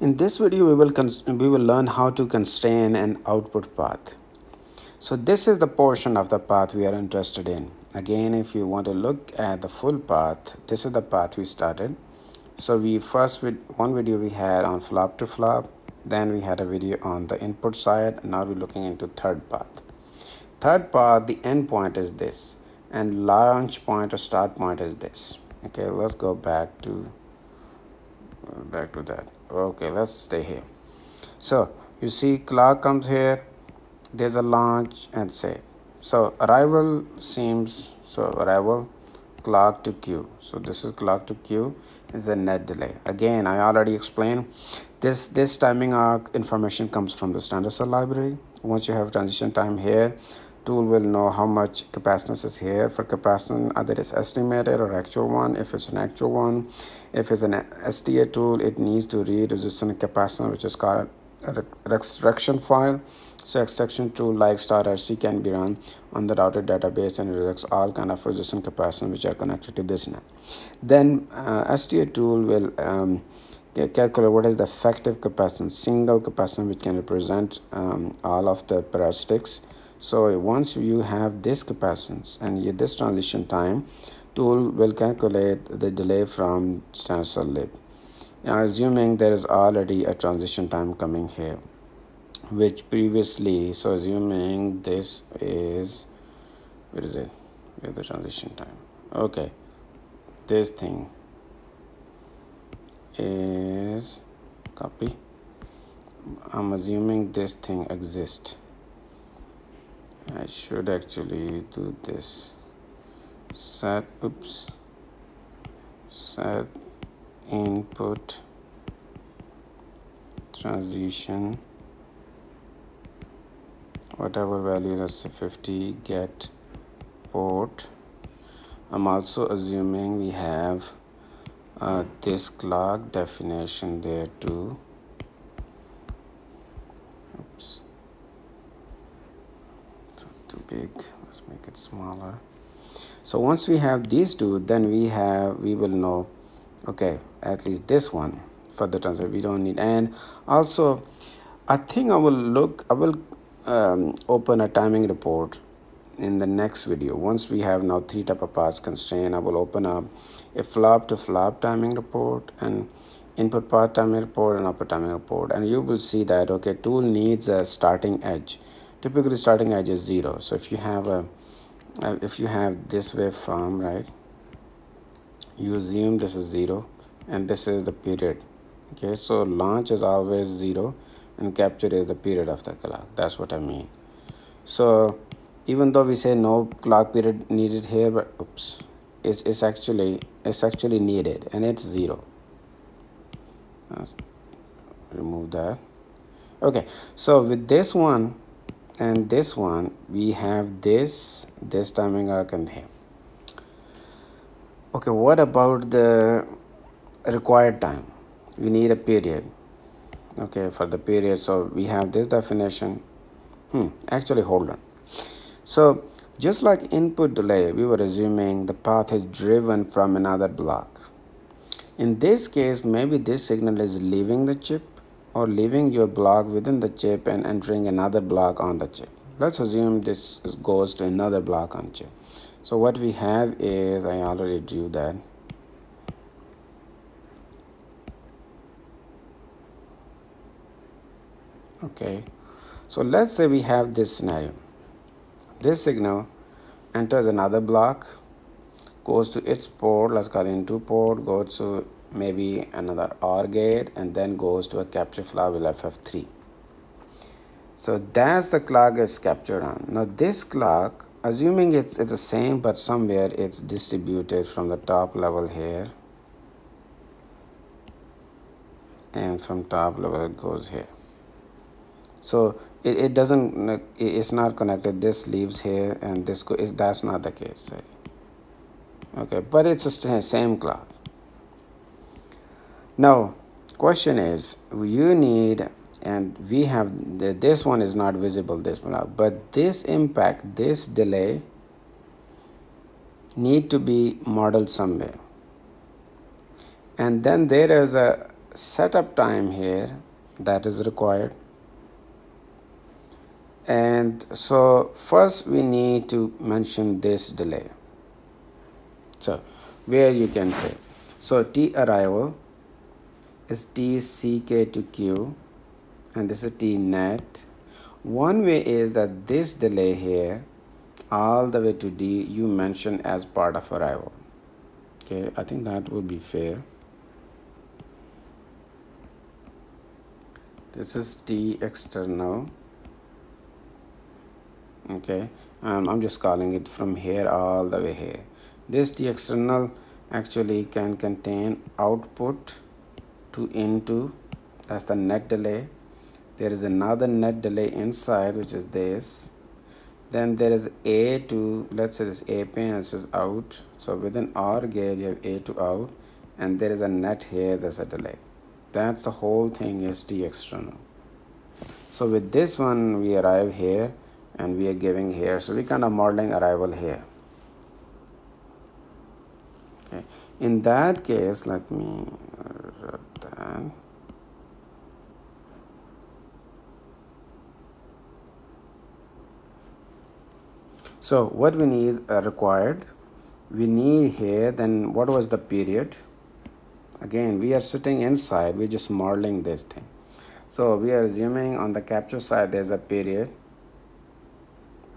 In this video, we will, we will learn how to constrain an output path. So this is the portion of the path we are interested in. Again, if you want to look at the full path, this is the path we started. So we first, with one video we had on flop to flop, then we had a video on the input side. Now we're looking into third path. Third path, the end point is this and launch point or start point is this. Okay, let's go back to back to that okay let's stay here. So you see clock comes here there's a launch and say. So arrival seems so arrival clock to queue. So this is clock to queue is a net delay. Again i already explained this this timing arc information comes from the standard cell library. Once you have transition time here tool will know how much capacitance is here. For capacitance either it's estimated or actual one. If it's an actual one if it's an STA tool it needs to read resistance capacitance which is called a extraction file. So extraction tool like StarRC can be run on the routed database and it rejects all kind of resistance capacitance which are connected to this net. Then uh, STA tool will um, calculate what is the effective capacitance single capacitance which can represent um, all of the parasitic so once you have this capacitance and this transition time, tool will calculate the delay from cell lib. Now assuming there is already a transition time coming here, which previously, so assuming this is, where is it? Where's the transition time? Okay, this thing is copy. I'm assuming this thing exists I should actually do this set oops. Set input transition. Whatever value let's say 50 get port. I'm also assuming we have uh, this clock definition there too. Oops. So too big. Let's make it smaller so once we have these two then we have we will know okay at least this one for the transfer we don't need. And also I think I will look I will um, open a timing report in the next video. Once we have now three type of paths constraint I will open up a flop to flop timing report and input path timing report and output timing report. And you will see that okay tool needs a starting edge. Typically starting edge is zero. So if you have a uh, if you have this waveform right you assume this is zero and this is the period okay? So launch is always zero and capture is the period of the clock. That's what I mean. So even though we say no clock period needed here but oops it's, it's actually it's actually needed and it's zero. Let's remove that. Okay so with this one and this one we have this this timing arc and here okay what about the required time? We need a period. Okay for the period so we have this definition. Hmm actually hold on. So just like input delay we were assuming the path is driven from another block. In this case maybe this signal is leaving the chip or leaving your block within the chip and entering another block on the chip. Let's assume this goes to another block on chip. So what we have is, I already drew that. Okay, so let's say we have this scenario. This signal enters another block, goes to its port, let's call it into port, goes to maybe another OR gate and then goes to a capture flag with FF3. So that's the clock is captured on. Now this clock, assuming it's, it's the same but somewhere it's distributed from the top level here and from top level it goes here. So it, it doesn't, it's not connected. This leaves here and this goes, that's not the case. Okay, but it's the same clock. Now, question is, you need, and we have, the, this one is not visible, this one, but this impact, this delay need to be modeled somewhere. And then there is a setup time here that is required and so first we need to mention this delay so where you can say so t arrival is tck to q and this is t net. One way is that this delay here all the way to d you mention as part of arrival. Okay i think that would be fair. This is t external. Okay um, I'm just calling it from here all the way here. This T external actually can contain output to into that's the net delay. There is another net delay inside which is this. Then there is A to let's say this A pin this is out. So within OR gate you have A to out and there is a net here there's a delay. That's the whole thing is T external. So with this one we arrive here and we are giving here. So we kind of modeling arrival here. Okay. In that case let me write that so what we need uh, required we need here then what was the period? Again we are sitting inside we're just modeling this thing. So we are assuming on the capture side there's a period.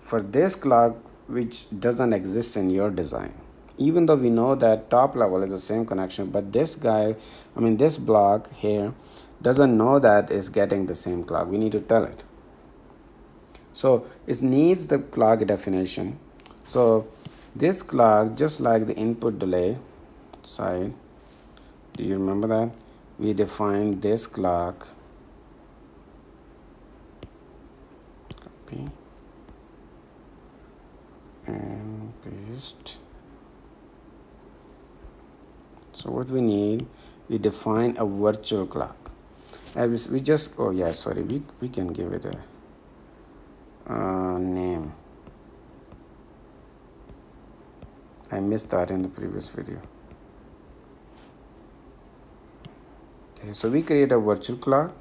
For this clock which doesn't exist in your design even though we know that top level is the same connection but this guy I mean this block here doesn't know that it's getting the same clock. We need to tell it so it needs the clock definition. So this clock just like the input delay side do you remember that? We define this clock. Copy. And paste. So what we need we define a virtual clock. And we just oh yeah sorry we, we can give it a uh, name. I missed that in the previous video. Okay, so we create a virtual clock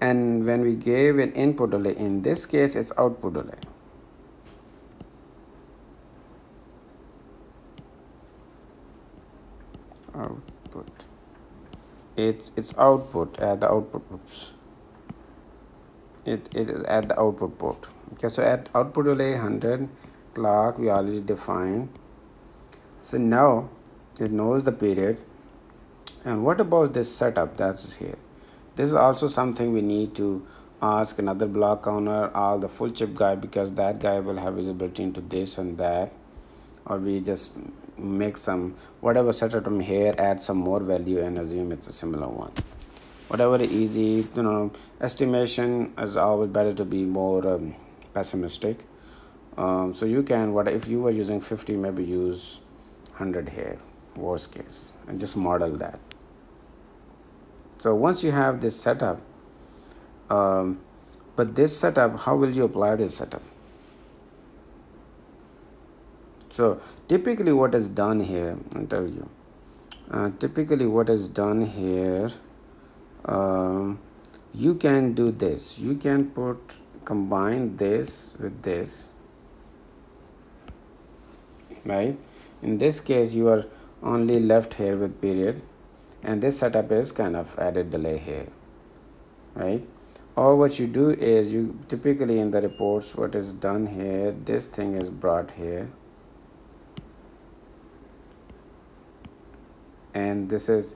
and when we gave an input delay in this case it's output delay. Output. It's its output at the output oops it, it is at the output port. Okay so at output delay 100 clock we already defined. So now it knows the period. And what about this setup that's here? This is also something we need to ask another block owner or the full chip guy because that guy will have visibility into this and that. Or we just make some whatever setup here add some more value and assume it's a similar one whatever easy you know estimation is always better to be more um, pessimistic. Um, so you can what if you were using 50 maybe use 100 here worst case and just model that. So once you have this setup um, but this setup how will you apply this setup? So typically what is done here I'll tell you. Uh, typically what is done here um, you can do this. You can put combine this with this right? In this case you are only left here with period and this setup is kind of added delay here right? Or what you do is you typically in the reports what is done here this thing is brought here. And this is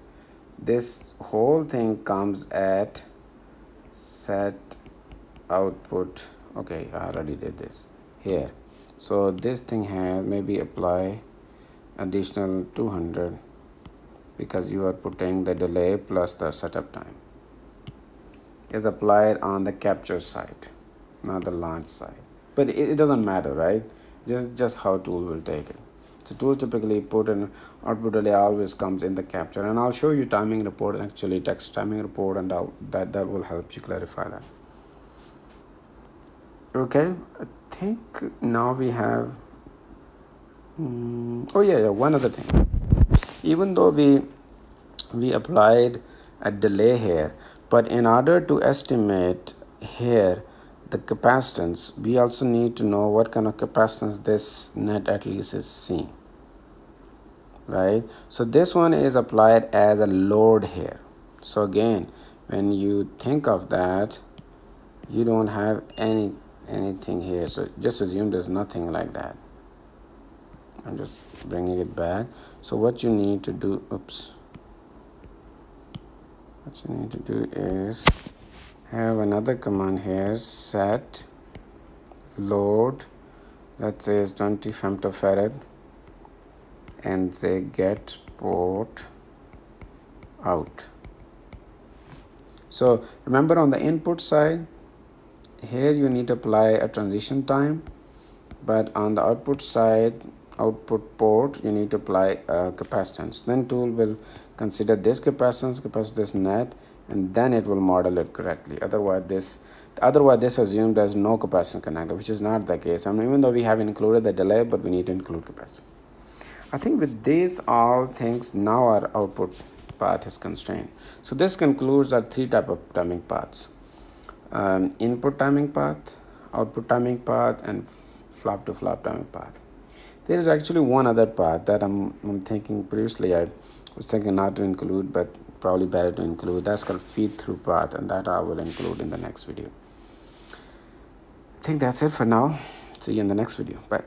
this whole thing comes at set output. Okay I already did this here. So this thing has maybe apply additional 200 because you are putting the delay plus the setup time. Is applied on the capture side not the launch side but it, it doesn't matter right? Just just how tool will take it so tools typically put an output delay always comes in the capture and I'll show you timing report actually text timing report and that, that will help you clarify that. Okay, I think now we have, um, oh yeah, yeah, one other thing. Even though we, we applied a delay here but in order to estimate here the capacitance we also need to know what kind of capacitance this net at least is seeing right? So this one is applied as a load here. So again when you think of that you don't have any anything here. So just assume there's nothing like that. I'm just bringing it back. So what you need to do oops. What you need to do is have another command here set load let's say is 20 femtofarad and say get port out. So remember on the input side here you need to apply a transition time but on the output side output port you need to apply a capacitance. Then tool will consider this capacitance capacitance net and then it will model it correctly. Otherwise this otherwise this assumes there's no capacitance connector which is not the case. I mean even though we have included the delay but we need to include capacitance I think with these all things now our output path is constrained. So this concludes our three type of timing paths. Um, input timing path output timing path and flop to flop timing path. There is actually one other path that I'm, I'm thinking previously. I was thinking not to include but probably better to include. That's called feed through path and that I will include in the next video. I think that's it for now. See you in the next video. Bye